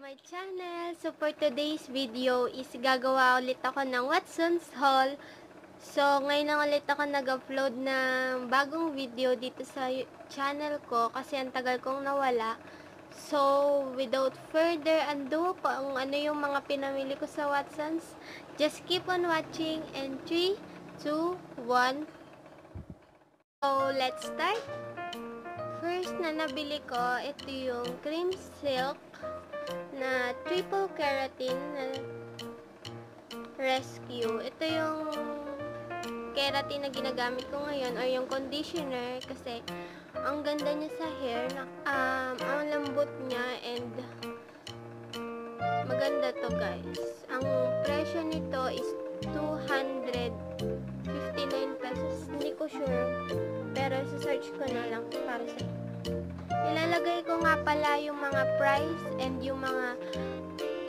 my channel. So for today's video is gagawa ulit ako ng Watson's Haul. So ngayon lang ulit ako nag-upload ng bagong video dito sa channel ko kasi ang tagal kong nawala. So without further ado kung ano yung mga pinamili ko sa Watson's, just keep on watching and 3, 2, 1. So let's start. First na nabili ko, ito yung cream silk na triple keratin na rescue. Ito yung keratin na ginagamit ko ngayon or yung conditioner kasi ang ganda niya sa hair. Um, ang lambot niya and maganda to guys. Ang presyo nito is 259 pesos. Hindi ko sure. Pero search ko na lang para sa Ilalagay ko nga pala yung mga price and yung mga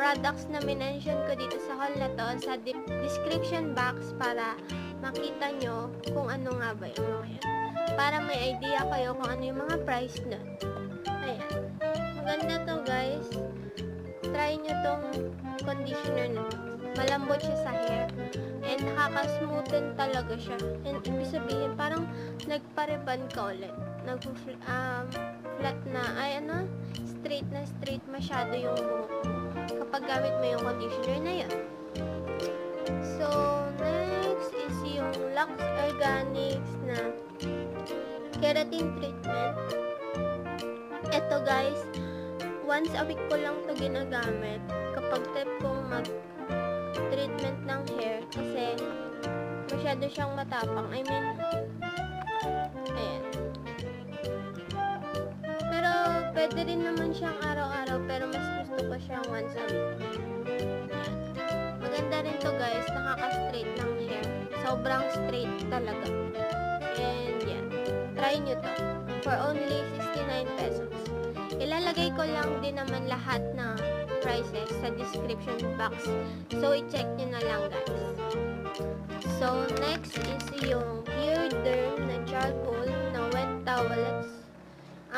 products na minention ko dito sa haul na to sa description box para makita nyo kung ano nga ba yung mga yan. Para may idea kayo kung ano yung mga price na. Ayan. Maganda to guys. Try nyo tong conditioner na. Malambot siya sa hair. And nakaka-smoothen talaga siya. And ibig sabihin, parang nagpareban ka ulit. Nag um, flat na, ay ano, straight na straight masyado yung buhok mo. Kapag gamit mo yung conditioner na yan. So, next is yung Lux Organics na keratin treatment. Ito guys, once a week ko lang to ginagamit kapag trip kong mag treatment ng hair kasi masyado siyang matapang. I mean, pwede rin naman siyang araw-araw pero mas gusto ko siyang once a week. Ayan. Maganda rin to guys, nakaka-straight ng hair. Sobrang straight talaga. And yan, try nyo to. For only 69 pesos. Ilalagay ko lang din naman lahat na prices sa description box. So, i-check nyo na lang guys. So, next is yung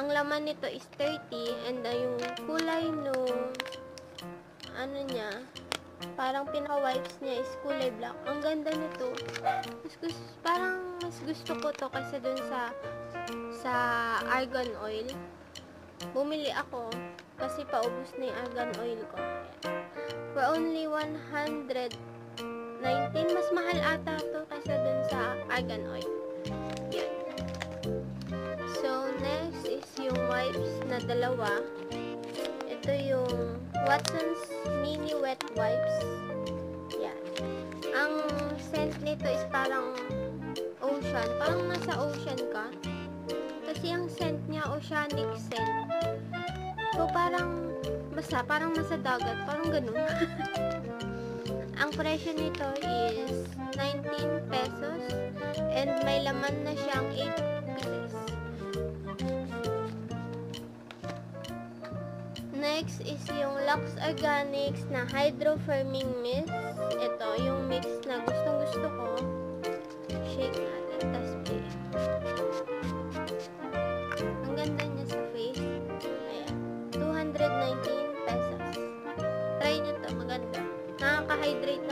Ang laman nito is 30 and uh, yung kulay nung ano niya, parang pinaka-wipes niya is kulay black. Ang ganda nito. Mas gusto, parang mas gusto ko to kaysa dun sa sa argan oil. Bumili ako kasi paubos na yung argan oil ko. For only 119, mas mahal ata to kaysa dun sa argan oil. Na dalawa. Ito yung Watson's Mini Wet Wipes. Yan. Ang scent nito is parang ocean. Parang nasa ocean ka. Kasi ang scent niya, oceanic scent. So, parang basta, parang nasa dagat. Parang ganun. ang presyo nito is 19 pesos. And may laman na siyang 8 Next is yung Lux Organics na Hydro Firming Mist. Ito, yung mix na gustong gusto ko. Shake natin, tas play. Ang ganda niya sa face. Ayan. 219 pesos. Try nyo to, maganda. Nakaka-hydrate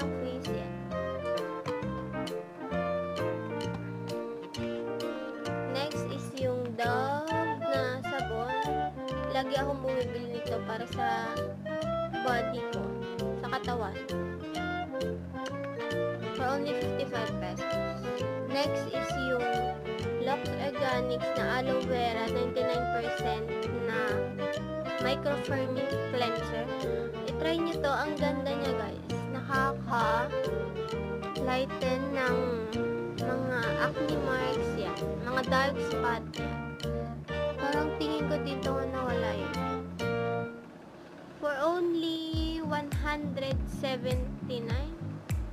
para sa body ko, sa katawan. For only 55 pesos. Next is yung Lux Organics na aloe vera, 99% na microfirming cleanser. I-try nyo to. Ang ganda niya guys. Nakaka-lighten ng mga acne marks yan. Mga dark spot. Parang tingin ko dito nga 179.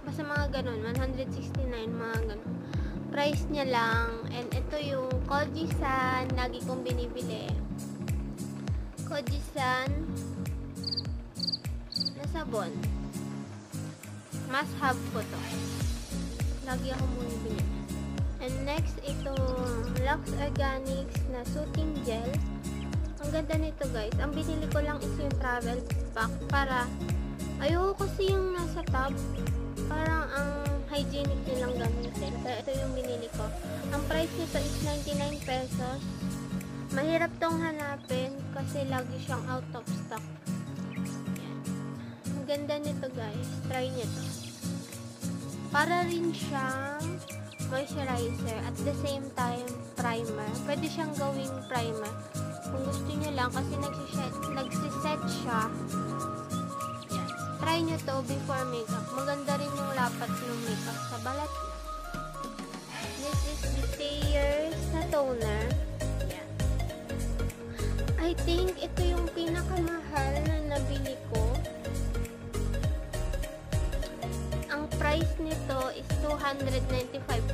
Basta mga ganun. 169. Mga ganun. Price niya lang. And ito yung Kojisan. Lagi kong binibili. Kojisan na sabon. Must have ko to. Lagi akong bumibili. And next, itong Lux Organics na soothing gel. Ang ganda nito guys. Ang binili ko lang is yung travel pack para ayoko kasi yung nasa tab. Parang ang hygienic nilang gamitin. Kaya ito yung binili ko. Ang price nito is 99 pesos. Mahirap tong hanapin kasi lagi siyang out of stock. Yan. Ang ganda nito guys. Try nyo to. Para rin siyang moisturizer at the same time primer. Pwede siyang gawing primer. Kung gusto niyo lang kasi nagsiset, nagsiset siya. Try nyo to before makeup. Maganda rin yung lapat ng makeup sa balat niya. This is Bisayers na toner. Yan. I think ito yung pinakamahal na nabili ko. Ang price nito is 295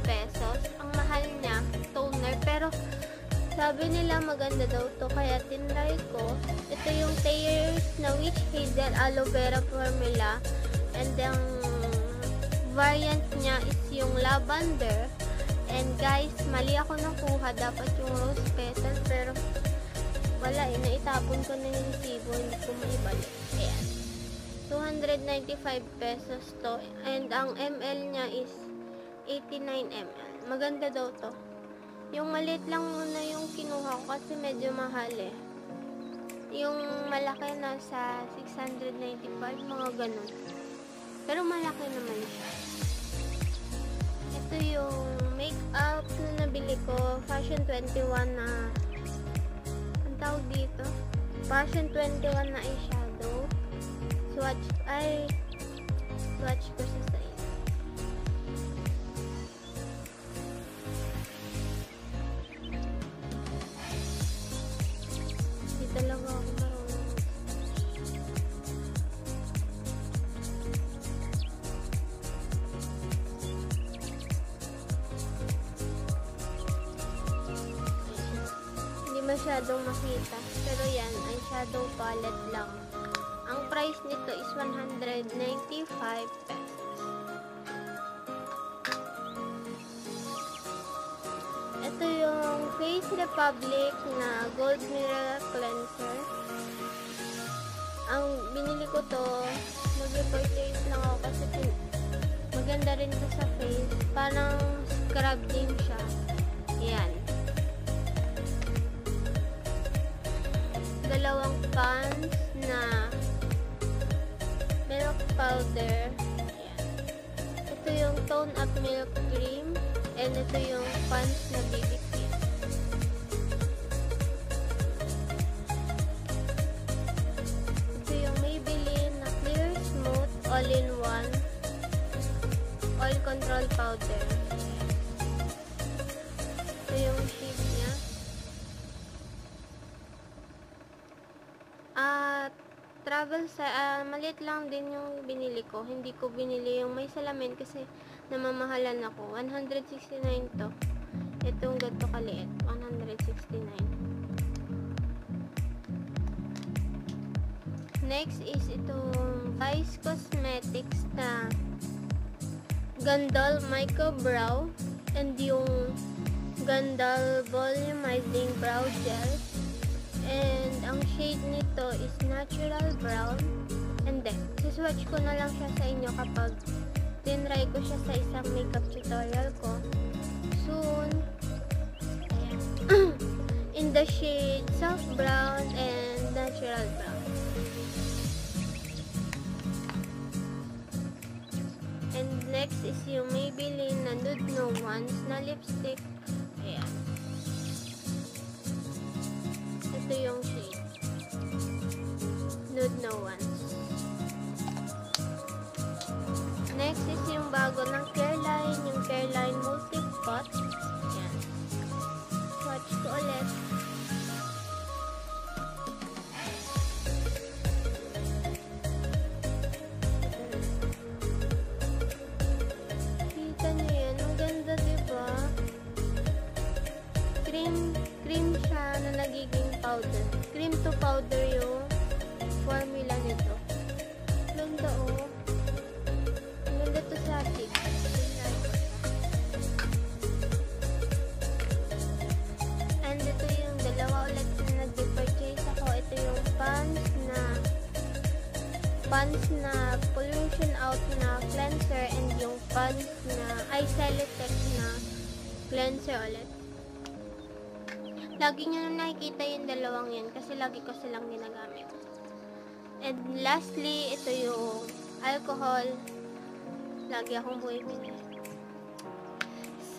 sabi nila maganda daw to kaya tinry ko. Ito yung Thayer's na Witch Hazel Aloe Vera Formula. And then, variant niya is yung lavender. And guys, mali ako nakuha. Dapat yung rose petal. Pero, wala eh. Naitapon ko na yung resibo. Hindi ko maibalik. Ayan. 295 pesos to. And ang ml niya is 89 ml. Maganda daw to. Yung maliit lang muna yung kinuha ko kasi medyo mahal eh. Yung malaki nasa 695, mga ganun. Pero malaki naman siya. Ito yung makeup na nabili ko. Fashion 21 na ang tawag dito? Fashion 21 na eyeshadow. Swatch, ay swatch ko sa masyadong makita. Pero yan, ay shadow palette lang. Ang price nito is 195 pesos. Ito yung Face Republic na Gold Mirror Cleanser. Ang binili ko to, mag-purchase lang ako kasi maganda rin to sa face. Parang scrub din siya. Ayan. Dalawang pans na milk powder. Ayan. Ito yung tone up milk cream. And ito yung pants na BB cream. Ito yung Maybelline na clear smooth all-in-one oil control powder. Travel sa ah, maliit lang din yung binili ko. Hindi ko binili yung may salamin kasi namamahalan ako. 169 to. Itong ganito kaliit. 169. Next is itong Vice Cosmetics na Gandal Micro Brow and yung Gandal Volumizing Brow Gel. And ang shade nito is natural brown. And then, siswatch ko na lang siya sa inyo kapag tinry ko siya sa isang makeup tutorial ko. Soon. In the shade soft brown and natural brown. And next is yung Maybelline na Nude No Ones na lipstick. Ones. Next is yung bago ng Careline, yung Careline Multi-Pot. Ayan. Swatch ko ulit. Yan. Powder. Cream to powder cleanser ulit. Lagi nyo na nakikita yung dalawang yan kasi lagi ko silang ginagamit. And lastly, ito yung alcohol. Lagi akong bumibili.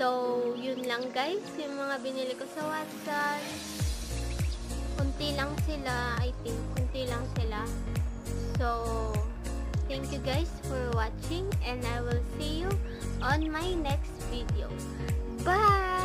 So, yun lang guys, yung mga binili ko sa Watson. Kunti lang sila, I think. Kunti lang sila. So, thank you guys for watching and I will see you on my next video. 拜。